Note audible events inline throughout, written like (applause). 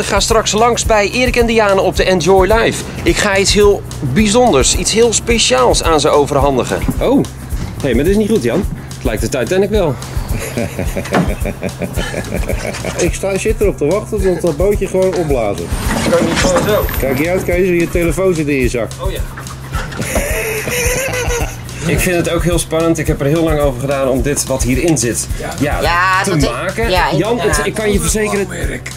Ik ga straks langs bij Erik en Diane op de Enjoy Live. Ik ga iets heel bijzonders, iets heel speciaals aan ze overhandigen. Oh, hé, hey, maar dit is niet goed Jan. Het lijkt de Titanic wel. Ik sta, zit erop te wachten tot dat bootje gewoon opblazen. Kan niet gewoon zo. Kijk je uit, Kees, je telefoon zit in je zak. Oh ja. Ik vind het ook heel spannend. Ik heb er heel lang over gedaan om dit wat hierin zit ja. Ja, te maken. ja, Jan, het, ik kan je verzekeren,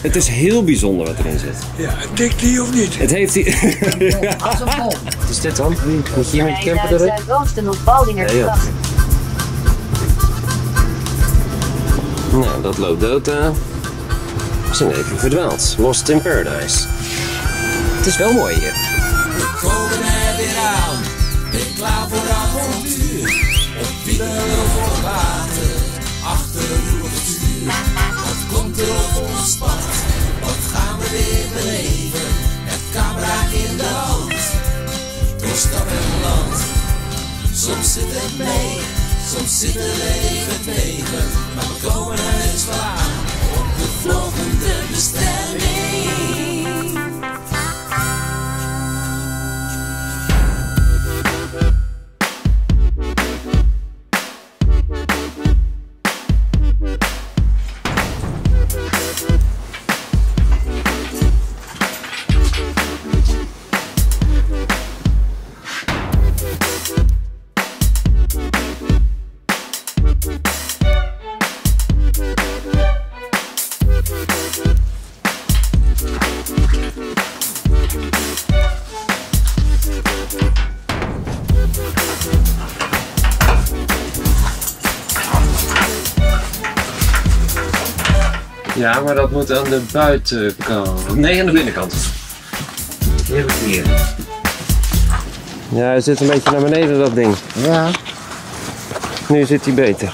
het is heel bijzonder wat erin zit. Ja, tikt die of niet? Het heeft die... Als een bom. (laughs) Wat is dit dan? Moet je hier met je camper erin? Zuidoosten op Baldinger Ja, ja. gebracht. Nou, dat loopt dood. eh. We zijn even verdwaald. Lost in Paradise. Het is wel mooi hier. komen er weer aan. Ben klaar voor. Wielen voor water. Achter uw stuur. Wat komt er op ons pad? Wat gaan we weer beleven? Met camera in de hand. Door stad en land. Soms zit het mee. Soms zit het even tegen. Maar we komen er eens aan. Op de volgende bestemming. Ja, maar dat moet aan de buitenkant. Nee, aan de binnenkant. Ik hier. Ja, hij zit een beetje naar beneden, dat ding. Ja. Nu zit hij beter.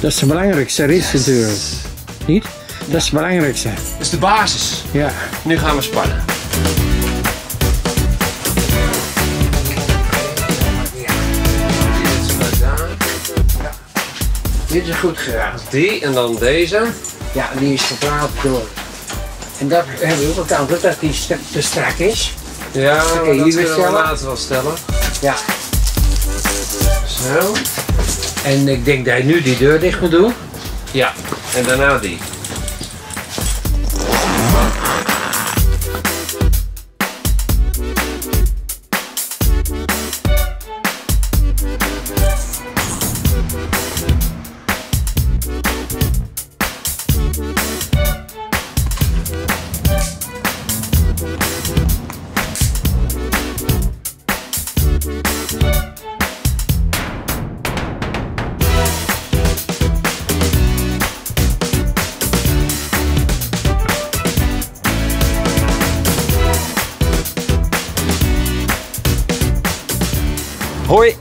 Dat is het belangrijkste, Ries natuurlijk. Niet? Dat is het belangrijkste. Dat is de basis. Ja. Nu gaan we spannen. Dit is goed gedaan. Die en dan deze. Ja, die is geplaatst door. En dat hebben we ook altijd, dat die te strak is. Ja, dat hier weer kunnen we stellen. later wel stellen. Ja. Zo. En ik denk dat je nu die deur dicht moet doen. Ja, en daarna die.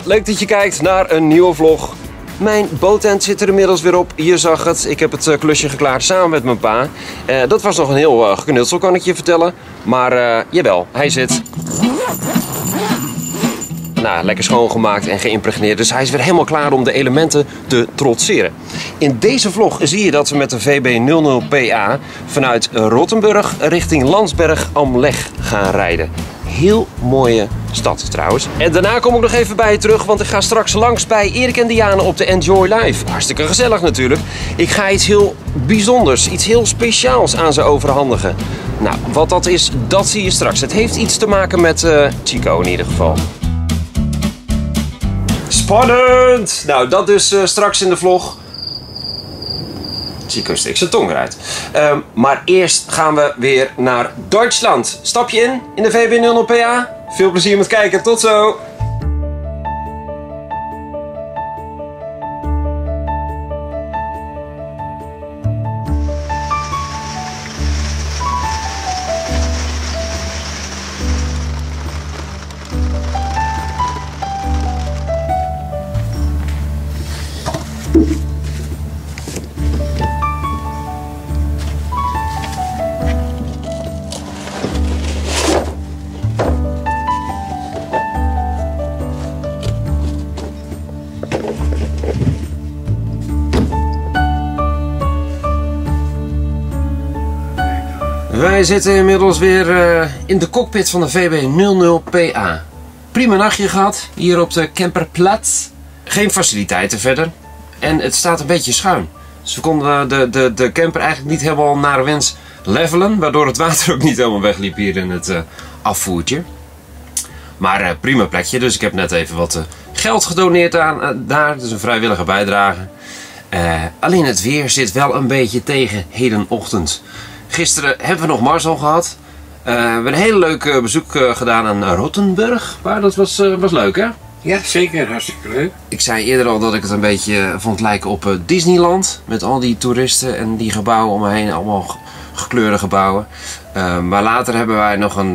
Leuk dat je kijkt naar een nieuwe vlog. Mijn boottent zit er inmiddels weer op. Je zag het. Ik heb het eh, klusje geklaard samen met mijn pa. Eh, dat was nog een heel uh, geknutsel, kan ik je vertellen. Maar eh, jawel, hij zit. Nou, lekker schoongemaakt en geïmpregneerd. Dus hij is weer helemaal klaar om de elementen te trotseren. In deze vlog zie je dat we met de VB00PA vanuit Rottenburg richting Landsberg am Lech gaan rijden. Heel mooie stad trouwens. En daarna kom ik nog even bij je terug, want ik ga straks langs bij Erik en Diane op de Enjoy Live. Hartstikke gezellig natuurlijk. Ik ga iets heel bijzonders, iets heel speciaals aan ze overhandigen. Nou, wat dat is, dat zie je straks. Het heeft iets te maken met eh, Chico in ieder geval. Spannend! Nou, dat dus eh, straks in de vlog. Chico steekt zijn tong eruit. Ehm, maar eerst gaan we weer naar Duitsland. Stap je in in de VB00PA? Veel plezier met kijken. Tot zo! Wij zitten inmiddels weer eh, in de cockpit van de VB00PA. Prima nachtje gehad, hier op de camperplaats. Geen faciliteiten verder. En het staat een beetje schuin. Dus we konden de, de, de camper eigenlijk niet helemaal naar wens levelen. Waardoor het water ook niet helemaal wegliep hier in het eh, afvoertje. Maar eh, prima plekje, dus ik heb net even wat eh, geld gedoneerd aan eh, daar. Dus een vrijwillige bijdrage. Eh, alleen het weer zit wel een beetje tegen hedenochtend. Gisteren hebben we nog Marcel gehad. Eh, we hebben een hele leuke bezoek eh, gedaan aan Rottenburg. Maar dat was, eh, was leuk hè? Ja, zeker. Hartstikke leuk. Ik zei eerder al dat ik het een beetje vond lijken op Disneyland. Met al die toeristen en die gebouwen om me heen. Allemaal ge- gekleurde gebouwen. Maar later hebben wij nog een,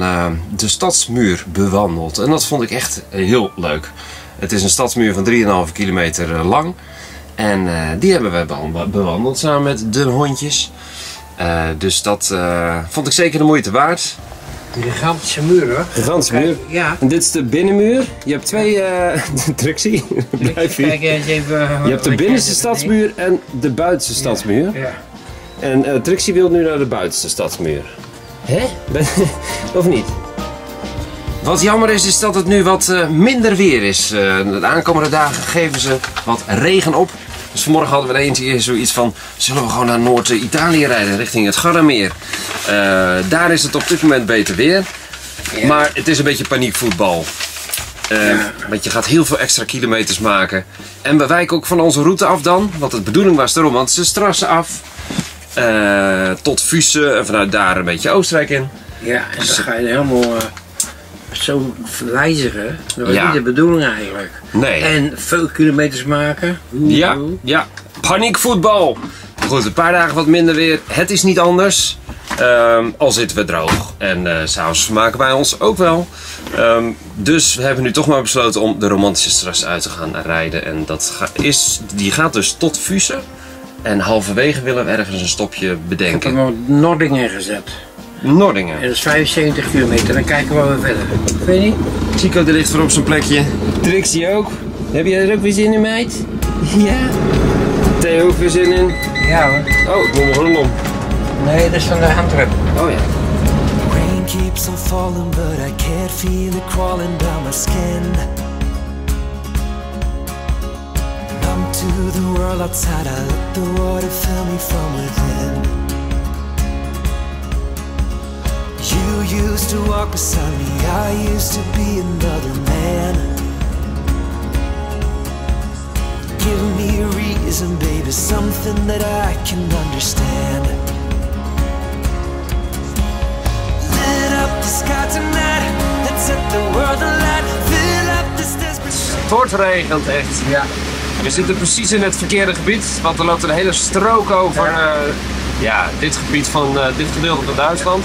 de stadsmuur bewandeld. En dat vond ik echt heel leuk. Het is een stadsmuur van 3,5 kilometer lang. En die hebben we bewandeld samen met de hondjes. Eh, dus dat eh, vond ik zeker de moeite waard. Die gigantische muur hoor. Gigantische Kijk, muur. Ja. En dit is de binnenmuur. Je hebt twee... eh (laughs) Trixie, blijf hier. Kijk eens even. Je hebt de binnenste stadsmuur en de buitenste stadsmuur. Ja. En eh, Trixie wil nu naar de buitenste stadsmuur. Hè? (laughs) Of niet? Wat jammer is, is dat het nu wat eh, minder weer is. Eh, de aankomende dagen geven ze wat regen op. Dus vanmorgen hadden we er eentje hier zoiets van... Zullen we gewoon naar Noord-Italië rijden, richting het Gardameer? Eh, daar is het op dit moment beter weer. Maar het is een beetje paniekvoetbal. Eh, Want je gaat heel veel extra kilometers maken. En we wijken ook van onze route af dan. Want de bedoeling was de romantische strassen af. Eh, tot Fussen en vanuit daar een beetje Oostenrijk in. Ja, en dan ga je helemaal eh, zo wijzigen. Dat was Ja. niet de bedoeling eigenlijk. Nee. En veel kilometers maken. Ja, ja. Paniekvoetbal. Goed, een paar dagen wat minder weer. Het is niet anders. Ehm, al zitten we droog. En eh s'avonds vermaken wij ons ook wel. Ehm, dus we hebben nu toch maar besloten om de romantische strass uit te gaan rijden. En dat ga- is, die gaat dus tot Fussen. En halverwege willen we ergens een stopje Ik heb hem bedenken. op Nordingen gezet. Nordingen. En dat is 75 kilometer. Dan kijken we wel weer verder. Weet je niet? Chico die ligt weer op zijn plekje. Trixie ook. Heb jij er ook weer zin in, meid? Ja. Theo ook weer zin in. Ja hoor. Oh, ik moet me gewoon om. Nee, dat is van de handrem. Oh ja. Rain keeps on falling, but I can't feel it crawling down my skin. Numb to the world outside, I let the water fill me from within. You used to walk beside me, I used to be another man. Give me a reason, baby, something that I can understand. Lit up the sky tonight and set the world alight. Fill up this desperate. Het wordt regent echt. Ja. We zitten precies in het verkeerde gebied, want er loopt een hele strook over Ja. eh, ja, dit gebied van eh, dit gedeelte van Duitsland.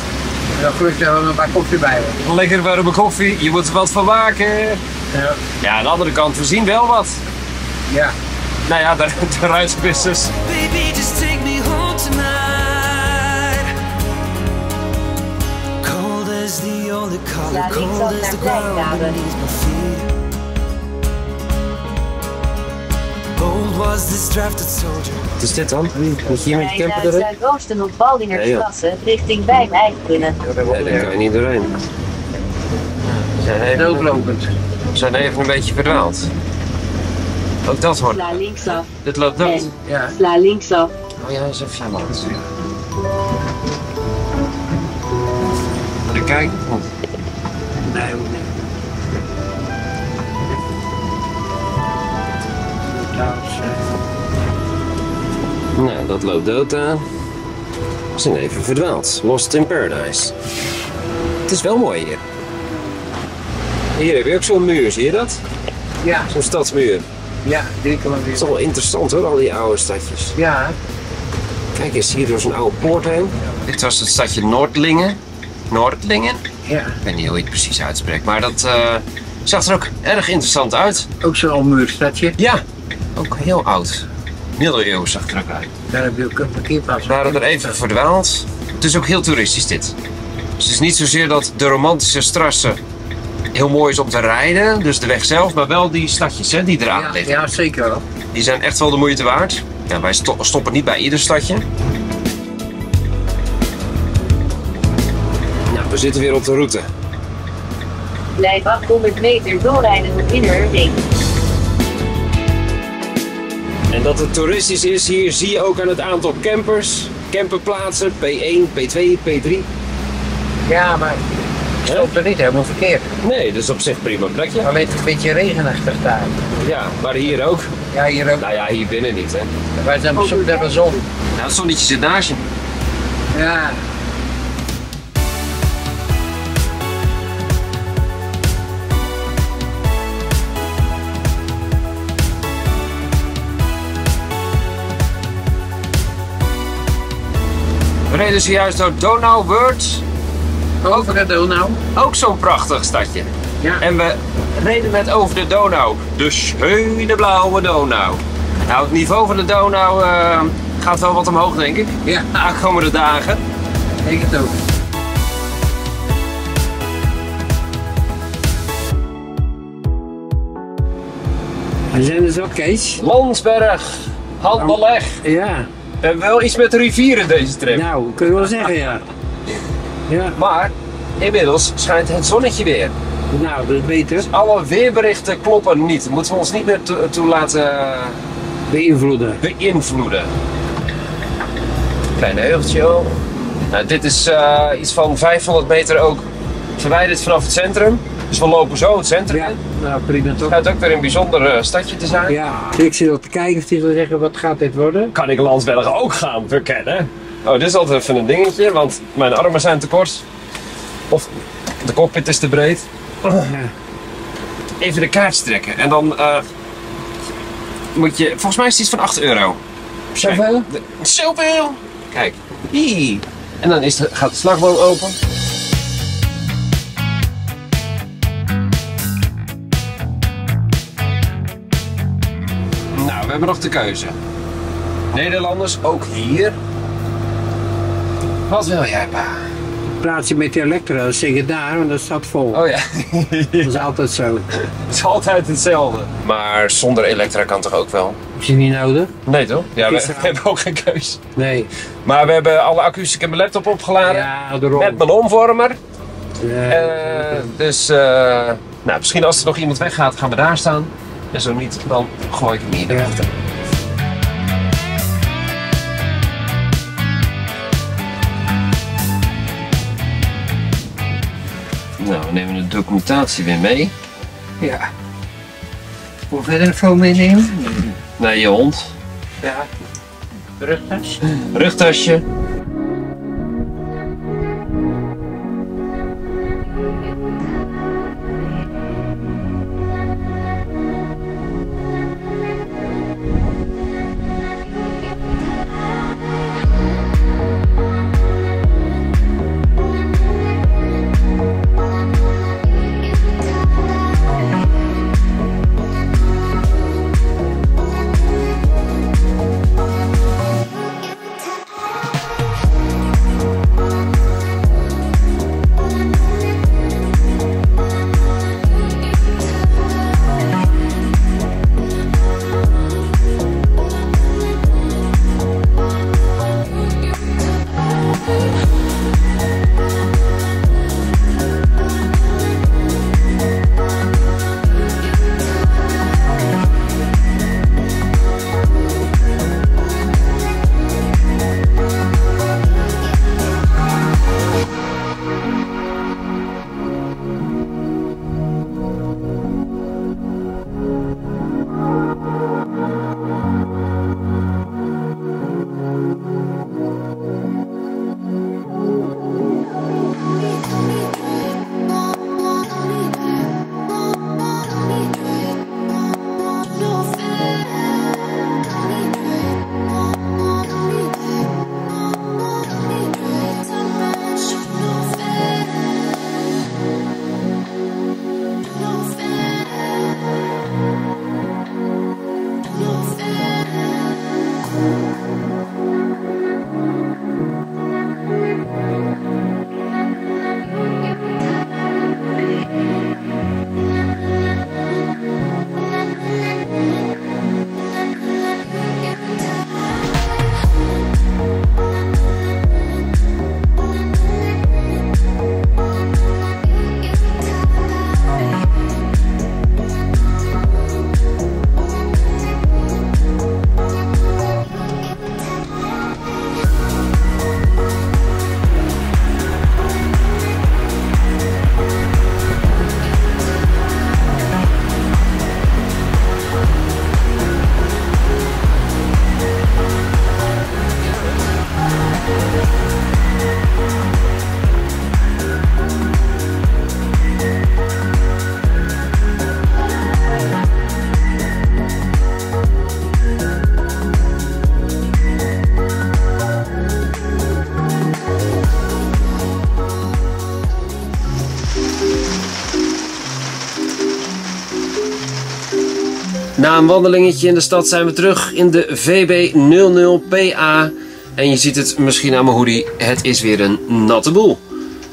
Dan gelukkig dat we een paar koffie bij hebben. Lekker warme koffie, je moet er wat van maken. Ja. Ja, aan de andere kant, we zien wel wat. Ja. Nou ja, de, de ruitspisters. Baby, just take me home tonight. Cold as the only color, Ja, cold as naar the ground beneath my feet. Wat is dit dan? Moet je hier met je camper doorheen? zuidoosten op Nee, Baldingerstrasse richting Bijmijk kunnen. Nee, daar kan je niet doorheen. We zijn even, Doodlopend. we zijn even een beetje verdwaald. Ook dat hoort. Sla linksaf Dit loopt dood. en Ja. sla linksaf. Oh ja, dat is even ik kijken? Nee, Nou, dat loopt dood aan. We zijn even verdwaald. Lost in Paradise. Het is wel mooi hier. Hier heb je ook zo'n muur, zie je dat? Ja, Zo'n stadsmuur. ja, drie Dat kilometer. is toch wel interessant hoor, al die oude stadjes. Ja, Kijk eens, hier door zo'n oude poort heen. Dit was het stadje Noordlingen. Noordlingen? ja. Ik weet niet hoe je het precies uitspreekt, maar dat eh, zag er ook erg interessant uit. Ook zo'n ommuurstadje. Ja, ook heel oud. Middeleeuwen zag het er ook uit. Daar heb je ook een parkeerplaats. We waren er even verdwaald. Het is ook heel toeristisch dit. Dus het is niet zozeer dat de romantische strassen heel mooi is om te rijden, dus de weg zelf, maar wel die stadjes hè, die eraan Ja, liggen. ja, zeker wel. Die zijn echt wel de moeite waard. Ja, wij sto- stoppen niet bij ieder stadje. zitten weer op de route. Blijf 800 meter doorrijden op Innerring. En dat het toeristisch is hier zie je ook aan het aantal campers, camperplaatsen, P1, P2, P3. Ja, maar ik stond er niet helemaal verkeerd. Nee, dat is op zich prima plekje. Alleen het een beetje regenachtig daar. Ja, maar hier ook. Ja, hier ook. Nou ja, hier binnen niet hè. Wij zijn op zoek naar de zon. Nou, het zonnetje zit naast je. Ja. We reden zojuist door Donauwörth. Over de Donau. Ook zo'n prachtig stadje. Ja. En we reden met over de Donau. De schöne blauwe Donau. Nou, het niveau van de Donau eh, gaat wel wat omhoog, denk ik. Ja, De aankomende dagen. ik het ook. We zijn dus ook, Kees. Landsberg, Handeleg. Ja. We hebben wel iets met rivieren deze trip. Nou, kun je wel zeggen, ja. Ja, Maar inmiddels schijnt het zonnetje weer. nou, dat is beter. Alle weerberichten kloppen niet. Moeten we ons niet meer to- toe laten Beïnvloeden. beïnvloeden. Klein heuveltje. Nou, dit is eh, iets van 500 meter ook verwijderd vanaf het centrum. Dus we lopen zo het centrum Ja, in. nou prima Het toch? schijnt ook weer een bijzonder eh, stadje te zijn. Ja, ik zit al te kijken of die gaan zeggen, wat gaat dit worden? Kan ik Landsberg ook gaan verkennen? Oh, dit is altijd even een dingetje, want mijn armen zijn te kort. Of de cockpit is te breed. Ja. Even de kaart trekken en dan eh, moet je... Volgens mij is het iets van 8 euro. Zoveel? Zoveel! Kijk. Hie. En dan is de, gaat de slagboom open. Hebben nog de keuze. Nederlanders, ook hier. Wat wil jij, pa? Praat je met de elektro, dan zeg je daar, want dat staat vol. Oh ja, (laughs) Dat is altijd zo. (laughs) het is altijd hetzelfde. Maar zonder elektra kan toch ook wel? Is je niet nodig? Nee toch? Ja, we, we hebben ook geen keuze. Nee. Maar we hebben alle accu's, ik heb mijn laptop opgeladen. Ja, daarom. Met mijn omvormer. Ja, Eh, dus, eh, nou, misschien als er nog iemand weggaat, gaan we daar staan. En zo niet, dan gooi ik hem hier erachter. Nou, we nemen de documentatie weer mee. ja. Hoe verder veel meenemen? Naar je hond. Ja. Rugtas? Rugtasje. Een wandelingetje in de stad zijn we terug in de VB00PA. En je ziet het misschien aan mijn hoodie, het is weer een natte boel.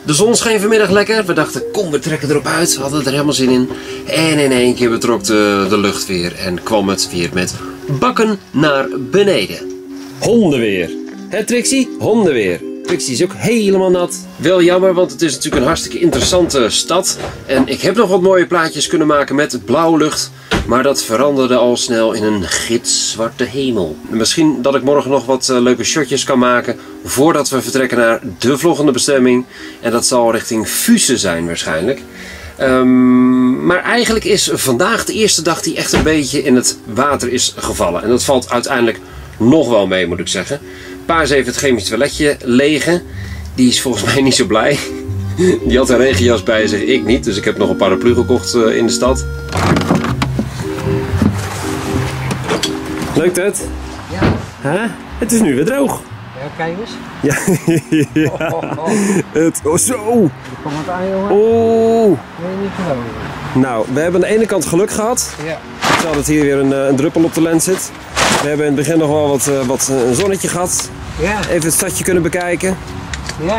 De zon scheen vanmiddag lekker. We dachten, kom, we trekken erop uit. We hadden er helemaal zin in. En in één keer betrok de, de lucht weer en kwam het weer met bakken naar beneden. Hondenweer. Hè Trixie? Hondenweer. Trixie is ook helemaal nat. Wel jammer, want het is natuurlijk een hartstikke interessante stad. En ik heb nog wat mooie plaatjes kunnen maken met blauwe lucht. Maar dat veranderde al snel in een gitzwarte hemel. Misschien dat ik morgen nog wat eh, leuke shotjes kan maken voordat we vertrekken naar de volgende bestemming. En dat zal richting Fuse zijn waarschijnlijk. Ehm, maar eigenlijk is vandaag de eerste dag die echt een beetje in het water is gevallen. En dat valt uiteindelijk nog wel mee, moet ik zeggen. Pa is even het chemisch toiletje legen. Die is volgens (laughs) mij niet zo blij. Die had een regenjas bij zich, ik niet. Dus ik heb nog een paraplu gekocht eh, in de stad. Leuk het? Ja. Hè? Het is nu weer droog. Ja, kijk eens. Ja, (laughs) ja. Het, oh, zo. Komt het aan, jongen. Oh. Wil je niet geloven. Nou, we hebben aan de ene kant geluk gehad. Ja. Terwijl dat hier weer een, eh, een druppel op de lens zit. We hebben in het begin nog wel wat, eh, wat eh, een zonnetje gehad. Ja. Even het stadje kunnen bekijken. Ja.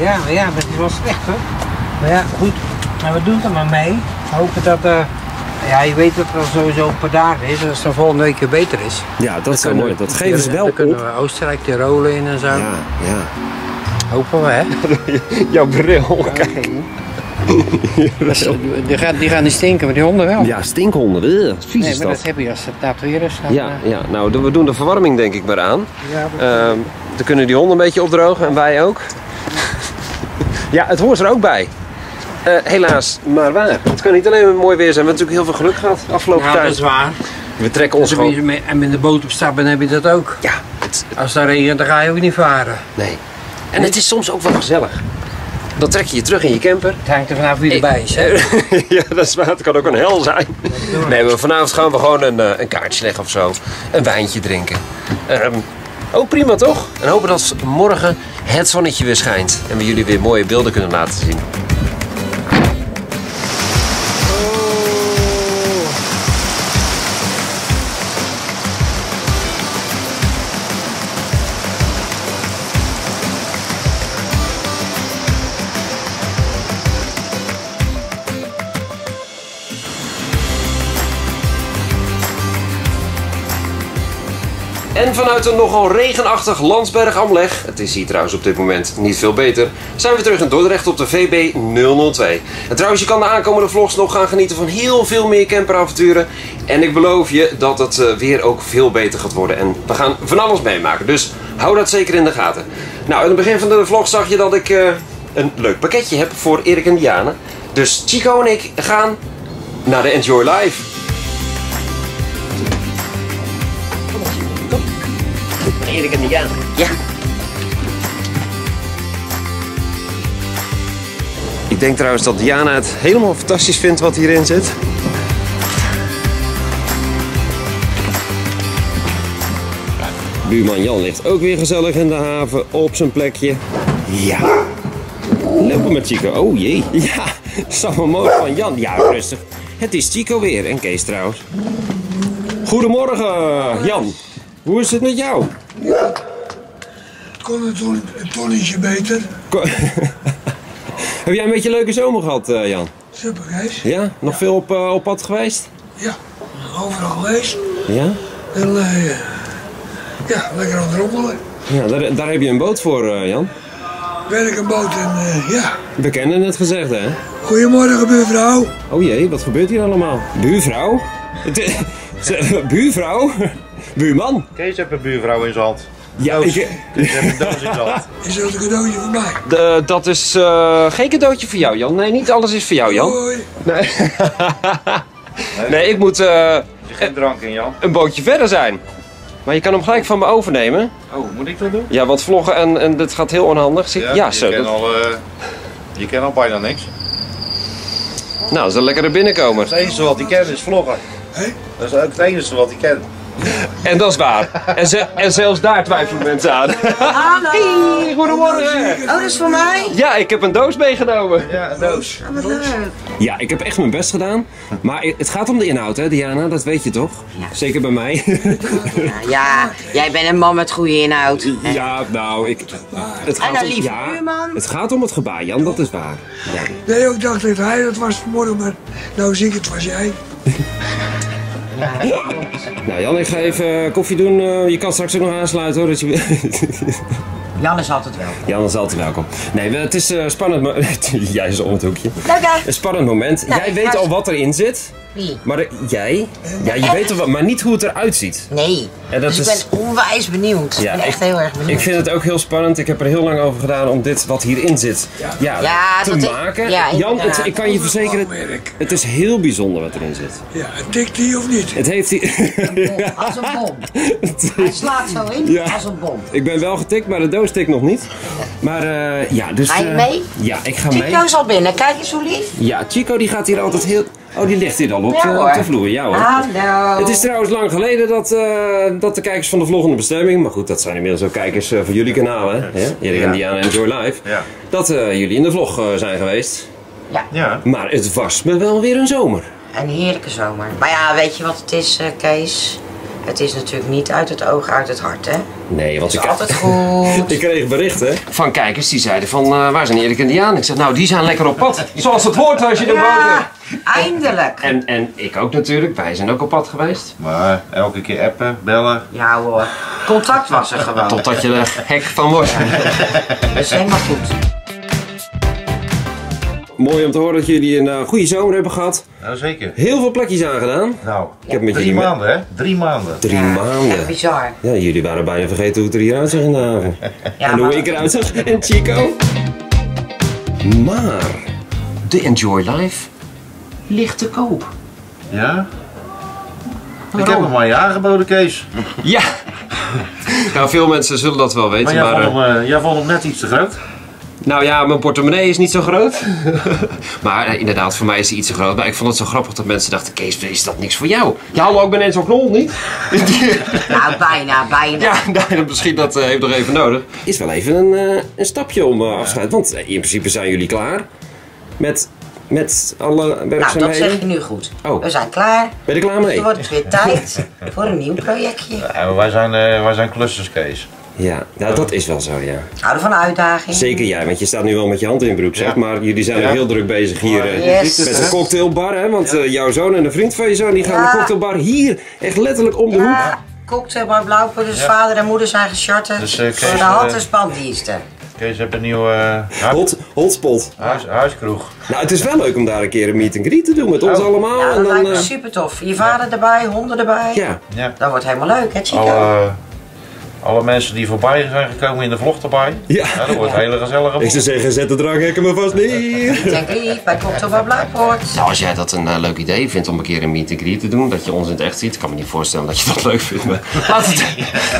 Ja, maar ja, maar het was slecht hoor. Maar ja, goed. Maar we doen er maar mee. Hopen dat... eh ja, je weet dat het al sowieso een paar dagen is. En als het dan volgende week weer beter is. Ja, dat is wel kunnen mooi. we- Dat geven ze wel Dan kunnen op. we Oostenrijk, Tirolen in en zo. Ja, ja. Hopen we, hè? (laughs) Jouw bril, kijk. (laughs) Die gaan, die gaan niet stinken, maar die honden wel. Ja, stinkhonden. Ugh, vies nee, is maar dat. dat heb je als het weer is. dan, Ja, eh, ja, nou, we doen de verwarming denk ik maar aan. ja, Ehm, dan kunnen die honden een beetje opdrogen en wij ook. ja, het hoort er ook bij. Eh, helaas, maar waar. Het kan niet alleen maar mooi weer zijn. We hebben natuurlijk heel veel geluk gehad de afgelopen ja, dat tijd. is waar. We trekken ons Als je gewoon... met- en met de boot op stap bent, heb je dat ook. Ja, het, Als het regent, dan ga je ook niet varen. nee. En het is soms ook wel gezellig. Dan trek je je terug in je camper. Het hangt er vanaf wie erbij is. (laughs) Hè? ja, dat is waar. Het kan ook een hel zijn. Nee, maar vanavond gaan we gewoon een, eh, een kaartje leggen of zo. Een wijntje drinken. Ehm, ook prima toch? En hopen dat morgen het zonnetje weer schijnt. En we jullie weer mooie beelden kunnen laten zien. En vanuit een nogal regenachtig Landsberg am het is hier trouwens op dit moment niet veel beter, zijn we terug in Dordrecht op de VB 002. En trouwens, je kan de aankomende vlogs nog gaan genieten van heel veel meer camperavonturen. En ik beloof je dat het eh, weer ook veel beter gaat worden. En we gaan van alles meemaken, dus hou dat zeker in de gaten. Nou, in het begin van de vlog zag je dat ik eh, een leuk pakketje heb voor Erik en Diana. Dus Chico en ik gaan naar de Enjoy Live. Erik en Diana. Ja. Ik denk trouwens dat Diana het helemaal fantastisch vindt wat hierin zit. Buurman Jan ligt ook weer gezellig in de haven op zijn plekje. Ja. Lopen met Chico. Oh jee. (laughs) Ja, mooi van Jan. Ja, rustig. Het is Chico weer en Kees trouwens. Goedemorgen Jan. Hoe is het met jou? Kon het ton, een tonnetje beter. Ko- (laughs) Heb jij een beetje een leuke zomer gehad, eh, Jan? Super, Kees. Ja? Nog veel op, eh, op pad geweest? Ja, overal geweest. Ja? En eh, ja, lekker aan het rommelen. Ja, daar, daar heb je een boot voor, eh, Jan. Werk een boot en ja. We kennen het gezegd, hè? Goedemorgen, buurvrouw. Oh jee, wat gebeurt hier allemaal? Buurvrouw? (laughs) Buurvrouw? Buurman? Kees heeft een buurvrouw in zijn hand. Ja, Doos. ik- Kees heeft een doos in zijn hand. (laughs) Is dat een cadeautje voor mij? De- dat is eh, geen cadeautje voor jou, Jan. Nee, niet alles is voor jou, Jan. Hoi. Nee, (laughs) nee ik moet eh, Er zit geen drank in, Jan. een bootje verder zijn. Maar je kan hem gelijk van me overnemen. Oh, moet ik dat doen? Ja, want vloggen en, en dit gaat heel onhandig. Zie- Ja, je zo. Dat- al, eh, je kent al bijna niks. nou, dat is een lekkere binnenkomer. Het enige wat hij kent is vloggen. Hé? Dat is ook het enige wat hij kent. En dat is waar. En, ze- en zelfs daar twijfelen mensen aan. Hallo. Hey, goedemorgen. Oh, dat is voor mij? Ja, ik heb een doos meegenomen. Ja, een doos. Oh, wat leuk. Ja, ik heb echt mijn best gedaan. Maar het gaat om de inhoud, hè, Diana? Dat weet je toch? Zeker bij mij. Ja, (laughs) ja, jij bent een man met goede inhoud. ja, nou, ik. Het En een om, lieve ja, buurman. het gaat om het gebaar, Jan, dat is waar. Ja. Nee, ik dacht dat hij dat was vanmorgen, maar nou zie ik het was jij. (laughs) Nou, Jan, ik ga even koffie doen. Eh, je kan straks ook nog aansluiten hoor. Dus je... (laughs) Jan is altijd wel. Jan is altijd welkom. Nee, het is een spannend moment. (laughs) Jij is om het hoekje. Oké. Een spannend moment. Nou, jij weet al wat erin zit. Wie? Maar de- jij? Ja, je weet al wat, maar niet hoe het eruit ziet. Nee. En dat dus is- ik ben onwijs benieuwd. ik ben echt heel erg benieuwd. Ik vind het ook heel spannend. Ik heb er heel lang over gedaan om dit wat hierin zit ja, Ja, te ik- maken. ja, Jan, het, ik kan je verzekeren, het is heel bijzonder wat erin zit. Ja, tikt die of niet? Het heeft die... Als een bom. (laughs) Hij slaat zo in Ja. als een bom. ik ben wel getikt, maar de doos tikt nog niet. Maar eh, ja, dus... Ga je eh, mee? Ja, ik ga mee. Chico is al binnen. Kijk eens hoe lief. Ja, Chico die gaat hier altijd heel... Oh, die ligt hier al op, Ja, de, op hoor. de vloer. Ja hoor. Hallo. Het is trouwens lang geleden dat, eh, dat de kijkers van de vloggende bestemming, maar goed, dat zijn inmiddels ook kijkers eh, van jullie kanalen, hè? Erik en Ja. Diana Enjoy Live, Ja. dat eh, jullie in de vlog eh, zijn geweest. Ja. Maar het was me wel weer een zomer. Een heerlijke zomer. Maar ja, weet je wat het is, eh, Kees? Het is natuurlijk niet uit het oog, uit het hart, hè? Nee, want Het ik, is altijd goed. (laughs) ik kreeg berichten van kijkers die zeiden van, eh, waar zijn Erik en Diana? Ik zeg, nou, die zijn lekker op pad. Zoals het hoort als je er woont. Ja, eindelijk. En, en ik ook natuurlijk, wij zijn ook op pad geweest. Maar elke keer appen, bellen. Ja hoor, contact was er gewoon. Totdat je er gek van wordt. (laughs) Dat is helemaal goed. Mooi om te horen dat jullie een eh, goede zomer hebben gehad. Nou, zeker. Heel veel plekjes aangedaan. Nou, Ik heb met drie jullie maanden, hè? Drie maanden. Drie Echt maanden. bizar. Ja, jullie waren bijna vergeten hoe het er hier uitzag in de haven. (laughs) Ja, en hoe maar- ik eruit zag en Chico. Maar de Enjoy Life ligt te koop. Ja? Ik heb hem maar je aangeboden, Kees. Ja. (laughs) nou, veel mensen zullen dat wel Maar weten, jij, maar... vond, eh, hem, eh, jij vond hem net iets te groot. Nou ja, mijn portemonnee is niet zo groot. (laughs) maar eh, inderdaad, voor mij is hij iets te groot. Maar ik vond het zo grappig dat mensen dachten, Kees, is dat niks voor jou? Ja, hallo, ik ben eens zo'n knol, niet? (laughs) Nou, bijna, bijna. Ja, (laughs) nou, misschien dat eh, heeft nog even nodig. Is wel even een, eh, een stapje om eh, afscheid. Want in principe zijn jullie klaar met, met alle Nou, dat werkzaamheden. zeg je nu goed. Oh. We zijn klaar. Ben je er klaar mee? Wordt het weer tijd voor een nieuw projectje. Ja, wij zijn, eh, wij zijn klussers, Kees. Ja, nou dat is wel zo, ja. Houden van uitdaging. Zeker jij, want je staat nu al met je hand in je broek, zeg. Ja. Maar jullie zijn Ja. ook heel druk bezig hier eh, Yes. met een cocktailbar, hè? Want eh, jouw zoon en een vriend van je zoon, die gaan Ja. de cocktailbar hier, echt letterlijk om de hoek. Ja, cocktailbar Blauwpoort, dus vader en moeder zijn gecharterd Dus, voor Kees, de hand- en spandiensten. Kees heeft een nieuwe Hot, hotspot. huis, huiskroeg. Nou, het is wel leuk om daar een keer een meet and greet te doen met ons Oh. allemaal. Ja, en dat dan, lijkt me super tof. Je vader erbij, honden erbij. ja, Ja. Dat wordt helemaal leuk, hè Chico? Alle mensen die voorbij zijn gekomen in de vlog erbij. Ja. dat wordt een hele gezellige ik zou zeggen, zet de drankhekken maar vast neer. Denk lief, bij cocktailbar Blauwpoort. Nou, als jij dat een eh, leuk idee vindt om een keer een meet and greet te doen, dat je ons in het echt ziet, ik kan me niet voorstellen dat je dat (laughs) leuk vindt. Maar laat, het,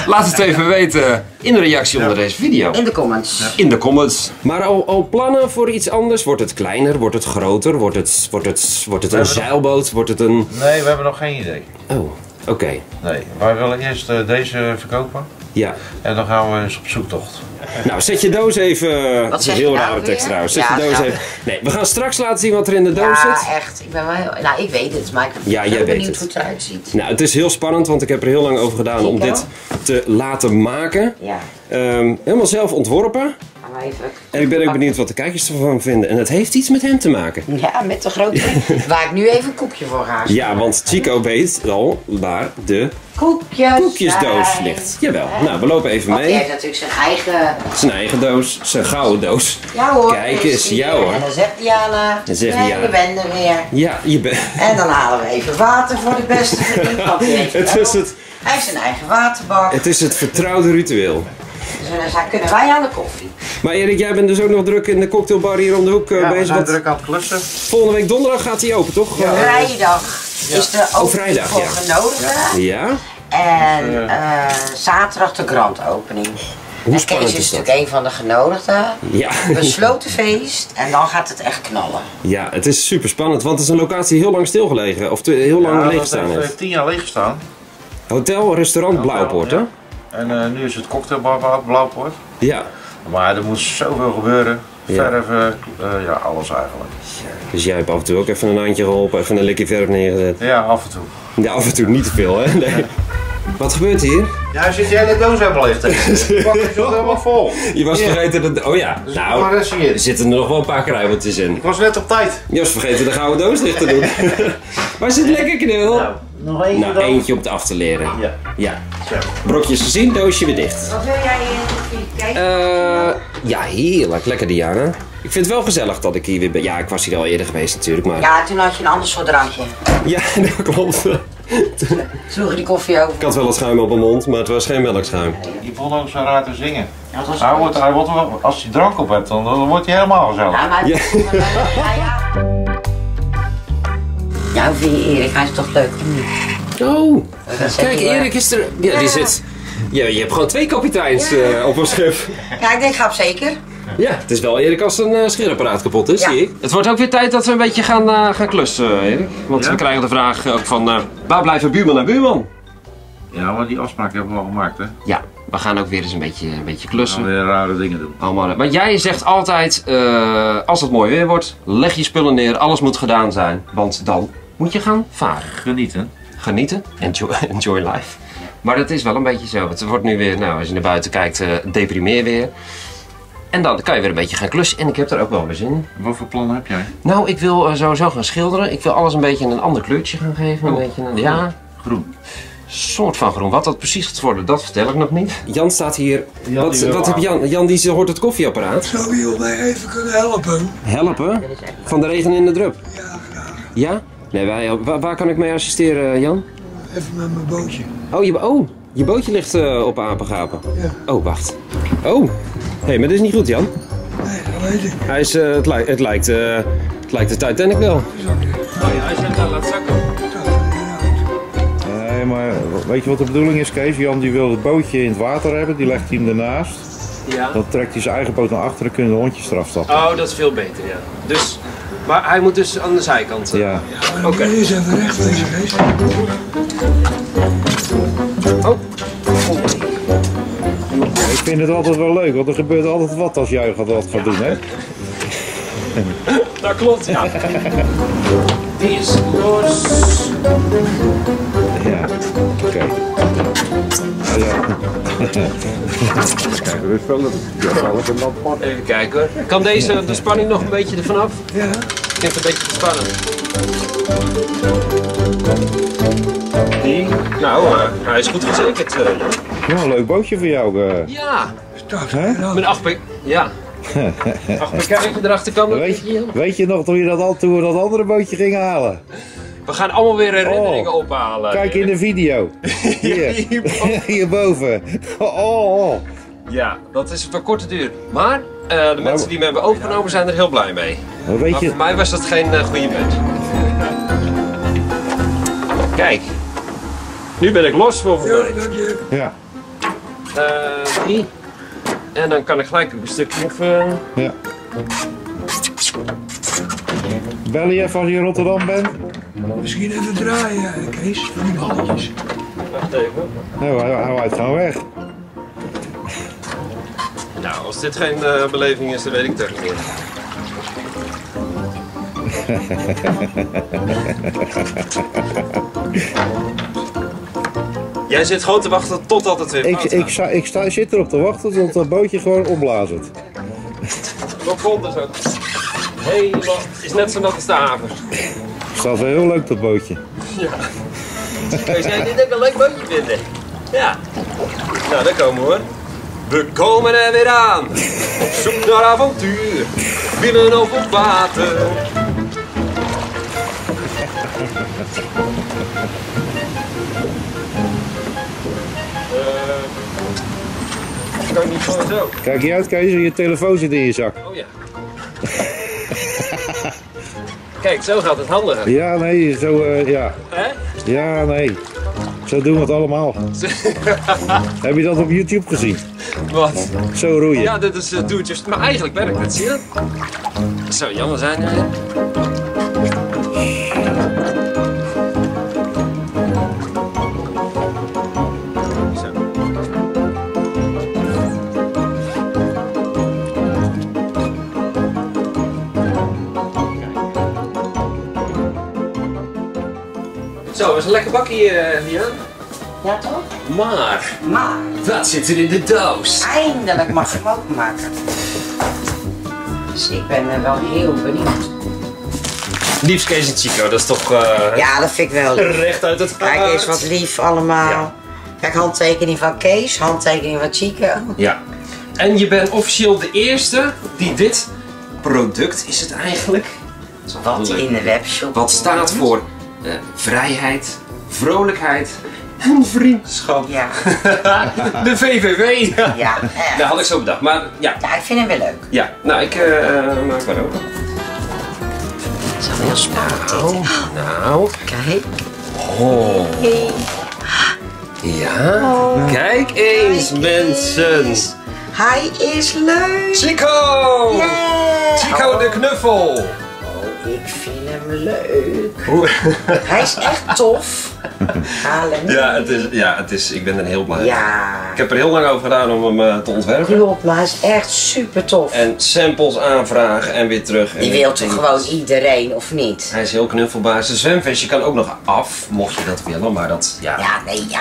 laat het even weten in de reactie onder deze video. In de comments. In de comments. Maar al, al plannen voor iets anders? Wordt het kleiner? Wordt het groter? Wordt het, wordt het, wordt het een nog- zeilboot? Wordt het een... Nee, we hebben nog geen idee. Oh, oké. Nee, wij willen eerst eh, deze verkopen. Ja. En dan gaan we eens op zoektocht. Nou, zet je doos even... Dat is zeg een je heel nou rare weer? tekst trouwens. Zet Ja, je doos even... Nee, we gaan straks laten zien wat er in de doos Ja, zit. echt. Ik ben wel heel... Nou, ik weet het, maar ik ben Ja, heel jij weet benieuwd het. hoe het eruit ziet. Nou, het is heel spannend, want ik heb er heel lang over gedaan om dit te laten maken. Ja, Ehm, helemaal zelf ontworpen. Gaan we even... En ik ben ook benieuwd wat de kijkers ervan vinden. En het heeft iets met hem te maken. Ja, met de grote... (laughs) Waar ik nu even een koekje voor ga. Ja, want Chico weet al waar de Koekjes koekjesdoos zijn. ligt. Jawel. Nou, we lopen even Want die heeft mee. natuurlijk zijn eigen... Zijn eigen doos, zijn gouden doos. Ja hoor. Kijk eens, ja hoor. En dan zegt Diana... Dan zegt nee, Diana. je bent er weer. Ja, je bent... (laughs) En dan halen we even water voor de beste vriend. (laughs) Het is het, Hij heeft zijn eigen waterbak. het is het vertrouwde ritueel. Dus dan kunnen wij aan de koffie. Maar Erik, jij bent dus ook nog druk in de cocktailbar hier om de hoek eh, Ja, we bezig. zijn Want druk aan het klussen. volgende week donderdag gaat hij open, toch? Eh, Vrijdag is de opening vrijdag, voor ja. genodigden. Ja? En eh, zaterdag de grandopening. Hoe en spannend Kees is natuurlijk een van de genodigden. Ja. Besloten (laughs) feest en dan gaat het echt knallen. Ja, het is super spannend, want het is een locatie heel lang stilgelegen. Of heel lang Ja, leeg gestaan heeft heeft. eh, tien jaar leeg gestaan. Hotel, restaurant Blauwpoort, hè? Ja. En eh, nu is het cocktailbar Blauwpoort. Ja. Maar er moet zoveel gebeuren. Ja. Verven, eh, ja, alles eigenlijk. Dus jij hebt af en toe ook even een handje geholpen, even een likje verf neergezet. Ja, af en toe. Ja, af en toe niet te veel, hè? Nee. Wat gebeurt hier? Ja, zit die hele doos helemaal leeg tegen. Pak is helemaal vol. Je was vergeten dat... Oh ja, Maar nou, er zitten er nog wel een paar kruimeltjes in. Ik was net op tijd. Je was vergeten de gouden doos dicht te doen. (laughs) maar zit lekker knul. Nou, nog één Nou, eentje om het af te leren. Ja. Ja. Zo. Brokjes gezien, doosje weer dicht. Wat wil jij in de Kees? Eh, ja, heerlijk. Lekker Diana. Ik vind het wel gezellig dat ik hier weer ben. Ja, ik was hier al eerder geweest natuurlijk, maar... Ja, toen had je een ander soort drankje. Ja, (laughs) dat klopt. Sloeg je die koffie over. Ik had wel een schuim op mijn mond, maar het was geen melkschuim. Die vond ook zo raar te zingen. Ja, dat was Hij wordt, hij wordt wel, als hij drank op hebt, dan, dan wordt hij helemaal gezellig. Ja, maar... Ja. Ja, vind je Erik? Hij is toch leuk of niet? Oh, kijk, Erik is er. Ja, die zit. Ja, je hebt gewoon twee kapiteins eh, op een schip. Ja, ik denk, ga op zeker. Ja, het is wel Erik als een uh, scheerapparaat kapot is, Ja. zie ik. Het wordt ook weer tijd dat we een beetje gaan, eh, gaan klussen, Erik. Want Ja? we krijgen de vraag ook van, eh, waar blijven buurman en buurman? Ja, maar die afspraak hebben we al gemaakt, hè. Ja, we gaan ook weer eens een beetje, een beetje We klussen. gaan weer rare dingen doen. Allemaal, maar jij zegt altijd, eh, als het mooi weer wordt, leg je spullen neer, alles moet gedaan zijn. Want dan moet je gaan varen. Genieten. Genieten, enjoy, (laughs) enjoy life. Maar dat is wel een beetje zo. Het wordt nu weer, nou, als je naar buiten kijkt, eh deprimeer weer. En dan kan je weer een beetje gaan klussen. En ik heb er ook wel weer zin in. Wat voor plannen heb jij? Nou, ik wil eh, sowieso gaan schilderen. Ik wil alles een beetje een ander kleurtje gaan geven. Een Oh, beetje een, ja, Groen. soort van groen. Wat dat precies gaat worden, dat vertel ik nog niet. Jan staat hier. Jan, wat die wil wat heb. Jan? Jan die hoort het koffieapparaat. Zou je mij even kunnen helpen? Helpen? Van de regen in de drup. Ja, graag. Ja? Nee, wij, waar, waar kan ik mee assisteren, Jan? Even met mijn bootje. Oh, je, oh, je bootje ligt eh, op apengapen. Ja. Oh, wacht. Oh, hé, hey, maar dit is niet goed, Jan. Nee, dat weet ik. Hij is, eh, het, lijkt, het, lijkt, eh, het lijkt de Titanic wel. Oh ja, als je het dan laat zakken. Nee, maar weet je wat de bedoeling is, Kees? Jan die wil het bootje in het water hebben, die legt hij hem ernaast. Ja. Dan trekt hij zijn eigen boot naar achteren, kunnen de hondjes eraf stappen. Oh, dat is veel beter, ja. Dus, maar hij moet dus aan de zijkant. eh. Ja. Oké. Eerst even recht deze geest. Oh. Ik vind het altijd wel leuk, want er gebeurt altijd wat als jij gaat, wat gaat doen, hè? Dat klopt, ja. Die is los. Ja. Oké. Ah, ja. (laughs) Even kijken hoor. Kan deze de spanning nog een beetje ervan af? Ja. Ik vind het een beetje te spannen. Die? Nou, eh, hij is goed gezekerd. eh. Ja, een leuk bootje voor jou. eh. ja, Start. Hè? Mijn 8 (laughs) pk. Ja. 8 pk erachterkant. Weet, je- weet je nog toen, je dat, al, toen we dat andere bootje gingen halen? We gaan allemaal weer herinneringen Oh. ophalen. Kijk in de video. (laughs) Hier. hierboven. (laughs) Hierboven. Oh, oh. Ja, dat is van korte duur. Maar eh, de mensen die me hebben overgenomen zijn er heel blij mee. Weet Maar je, voor mij was dat geen eh, goede mens. (laughs) Kijk. Nu ben ik los voor Ja, vandaag. dank je. ja, Eh, drie. En dan kan ik gelijk een stukje even... ja. Bel je even als je in Rotterdam bent? Misschien even draaien, Kees. Van die balletjes. Wacht even. Nou, hij, hij waait gewoon weg. Nou, als dit geen eh, beleving is, dan weet ik het ook niet meer. (laughs) Jij zit gewoon te wachten totdat het weer Ik, ik, sta, ik sta, zit erop te wachten tot dat bootje gewoon opblazen. Dat komt dus ook. Helemaal. is net zo nat als de haven. Staat wel heel leuk dat bootje. Kun jij dit ook een leuk bootje vinden? Ja. Nou, daar komen we hoor. We komen er weer aan. Op zoek naar avontuur. Wielen over het water. Eh, kan niet gewoon zo. Kijk je uit, Kees, je telefoon zit in je zak. Oh ja. (laughs) Kijk, zo gaat het handiger. Ja, nee, zo, eh, ja. Hè? Ja, nee. Zo doen we het allemaal. (laughs) Heb je dat op YouTube gezien? Wat? Zo roeien. Ja, dit is uh, doe het just. Maar eigenlijk werkt het, zie je dat? Het zou jammer zijn. Hè? Is een lekker bakje, uh. Ja toch? Maar, Maar wat zit er in de doos? eindelijk mag ik hem openmaken. Dus ik ben eh, wel heel benieuwd. Liefst Kees en Chico, dat is toch eh, Ja, dat vind ik wel lief. recht uit het hart. Kijk eens wat lief allemaal. Ja. Kijk, handtekening van Kees, handtekening van Chico. Ja. En je bent officieel de eerste die dit product is het eigenlijk. Wat in de webshop. Wat staat voor eh, vrijheid, vrolijkheid en vriendschap. Ja, (laughs) De VVV. ja, (laughs) echt. Dat had ik zo bedacht. Maar ja, Ja, ik vind hem wel leuk. ja. nou ik eh, maak maar open. Het is wel heel spannend Nou, nou. Kijk. Oh. Hey. Ja. Kijk eens mensen. Hij is leuk. Chico! Yeah. Chico de knuffel. Ik vind hem leuk. (laughs) Hij is echt tof. Haal hem. Ja, het is, ja het is, ik ben er heel blij mee. Ja. Ik heb er heel lang over gedaan om hem eh, te ontwerpen. Klopt, maar hij is echt super tof. En samples aanvragen en weer terug. En Die weer wil toch gewoon iedereen, of niet? Hij is heel knuffelbaar. Zijn zwemvestje kan ook nog af, mocht je dat willen. Maar dat, ja. Ja, nee, ja.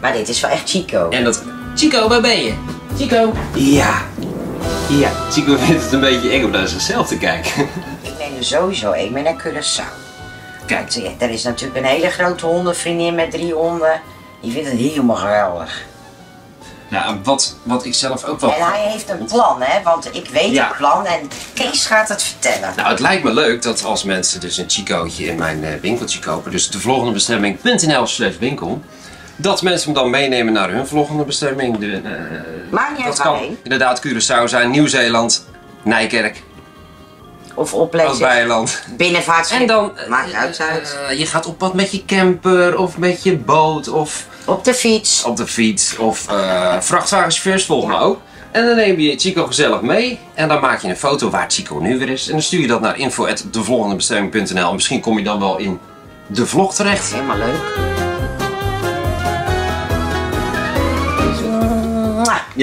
Maar dit is wel echt Chico. En dat... Chico, waar ben je? Chico? Ja. Ja, Chico vindt het een beetje eng om naar zichzelf te kijken. (laughs) Ik neem er sowieso één mee naar Curaçao. Kijk, Kijk, er is natuurlijk een hele grote hondenvriendin met drie honden. Die vindt het helemaal geweldig. nou, wat, wat ik zelf ook wel... En hij heeft een plan, hè? Want ik weet Ja. het plan en Kees gaat het vertellen. Nou, het lijkt me leuk dat als mensen dus een Chicootje in mijn eh, winkeltje kopen, dus de volgende bestemming.nl slash winkel, dat mensen hem dan meenemen naar hun volgende bestemming. De, eh, Maakt niet dat uit kan inderdaad Curaçao zijn, Nieuw-Zeeland, Nijkerk, Of oplezen. Oud-Beiland. Binnenvaartschip. En dan, eh, Maakt uit uit. eh, je gaat op pad met je camper of met je boot of Op de fiets. op de fiets of eh vrachtwagenchauffeurs volgen me ook. En dan neem je Chico gezellig mee en dan maak je een foto waar Chico nu weer is. En dan stuur je dat naar info.devolgendebestemming.nl en misschien kom je dan wel in de vlog terecht. Helemaal leuk.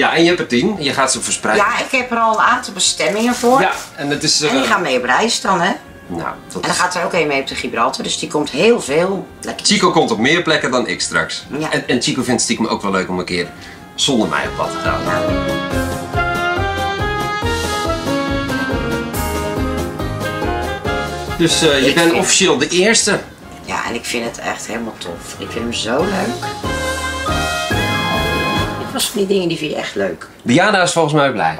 Ja, en je hebt er tien. Je gaat ze verspreiden. Ja, ik heb er al een aantal bestemmingen voor. Ja, en het is... eh, En die gaan mee op reis dan, hè? nou, dat En dan is- gaat er ook een mee op de Gibraltar, dus die komt heel veel. Lekker. Chico komt op meer plekken dan ik straks. Ja. En, en Chico vindt het stiekem ook wel leuk om een keer zonder mij op pad te gaan. Dus eh, je Ik bent vind- officieel de eerste. Ja, en ik vind het echt helemaal tof. Ik vind hem zo leuk. Was van die dingen die vind je echt leuk. Diana is volgens mij blij.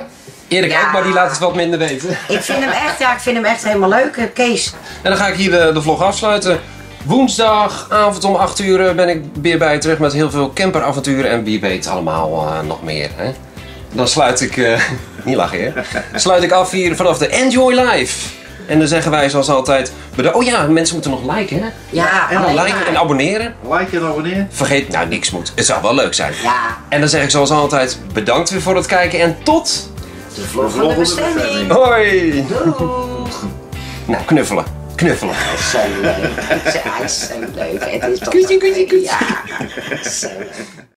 Erik Ja. ook, maar die laat het wat minder weten. Ik vind hem echt, ja, ik vind hem echt helemaal leuk. Eh, Kees, En dan ga ik hier de, de vlog afsluiten. Woensdagavond om 8 uur eh, ben ik weer bij je terug met heel veel camperavonturen en wie weet allemaal eh, nog meer. Hè? Dan sluit ik, eh, (laughs) niet lachen hè, sluit ik af hier vanaf de Enjoy Live. En dan zeggen wij zoals altijd, oh ja, mensen moeten nog liken hè. ja, En liken maar. en abonneren. Like en abonneer. Vergeet, nou niks moet, het zou wel leuk zijn. Ja, En dan zeg ik zoals altijd, bedankt weer voor het kijken en tot... de volgende bestemming. Hoi! Nou, knuffelen. Knuffelen. Zo leuk. Hij is zo leuk. Het is toch... Kusje, kusje, kusje. Ja, zo leuk.